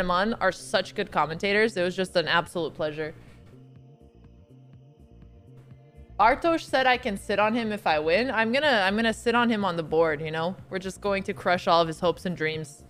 Are such good commentators. It was just an absolute pleasure. Bartosh said I can sit on him if I win. I'm gonna I'm gonna sit on him on the board, you know? We're just going to crush all of his hopes and dreams.